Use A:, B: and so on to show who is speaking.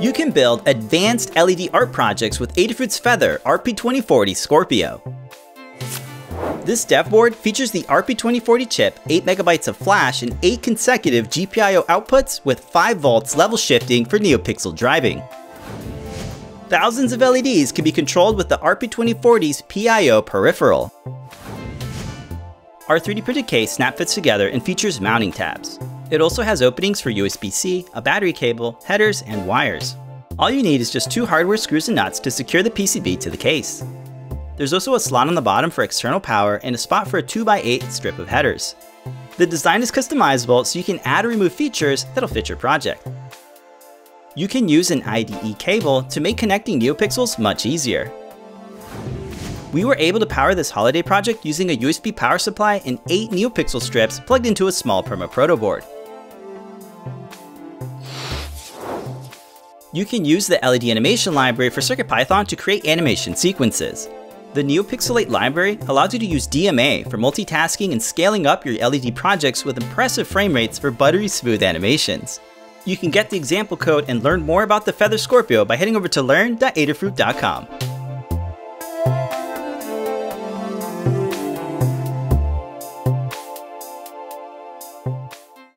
A: You can build advanced LED art projects with Adafruit's Feather RP2040 Scorpio. This dev board features the RP2040 chip, 8MB of flash, and 8 consecutive GPIO outputs with 5 volts level shifting for NeoPixel driving. Thousands of LEDs can be controlled with the RP2040's PIO peripheral. Our 3D printed case snap fits together and features mounting tabs. It also has openings for USB-C, a battery cable, headers, and wires. All you need is just two hardware screws and nuts to secure the PCB to the case. There's also a slot on the bottom for external power and a spot for a 2x8 strip of headers. The design is customizable so you can add or remove features that'll fit your project. You can use an IDE cable to make connecting NeoPixels much easier. We were able to power this holiday project using a USB power supply and 8 NeoPixel strips plugged into a small Perma Proto board. You can use the LED animation library for CircuitPython to create animation sequences. The NeoPXL8 library allows you to use DMA for multitasking and scaling up your LED projects with impressive frame rates for buttery smooth animations. You can get the example code and learn more about the Feather Scorpio by heading over to learn.adafruit.com.